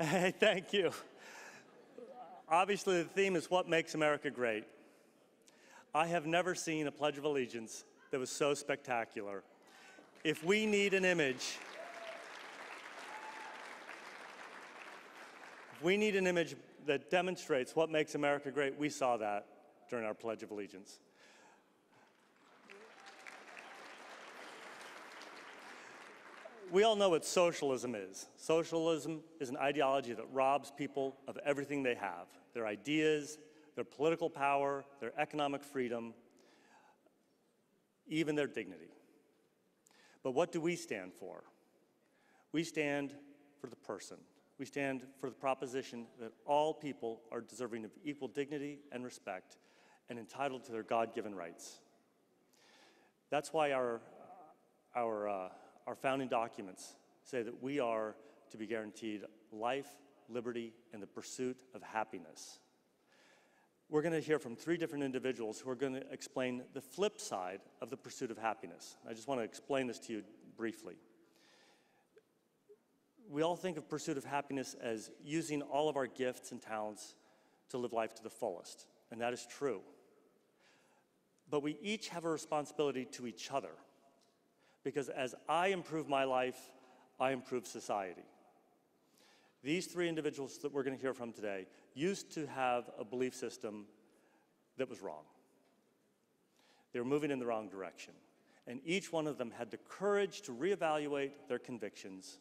Hey, thank you. Obviously, the theme is what makes America great. I have never seen a Pledge of Allegiance that was so spectacular. If we need an image, if we need an image that demonstrates what makes America great, we saw that during our Pledge of Allegiance. We all know what socialism is. Socialism is an ideology that robs people of everything they have their ideas, their political power, their economic freedom, even their dignity. But what do we stand for? We stand for the person. We stand for the proposition that all people are deserving of equal dignity and respect and entitled to their God given rights. That's why our, our uh, our founding documents say that we are to be guaranteed life, liberty, and the pursuit of happiness. We're going to hear from three different individuals who are going to explain the flip side of the pursuit of happiness. I just want to explain this to you briefly. We all think of pursuit of happiness as using all of our gifts and talents to live life to the fullest, and that is true. But we each have a responsibility to each other because as I improve my life, I improve society. These three individuals that we're going to hear from today used to have a belief system that was wrong. They were moving in the wrong direction. And each one of them had the courage to reevaluate their convictions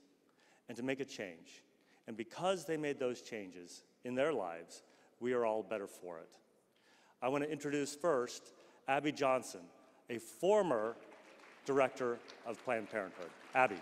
and to make a change. And because they made those changes in their lives, we are all better for it. I want to introduce first Abby Johnson, a former director of Planned Parenthood. Abby.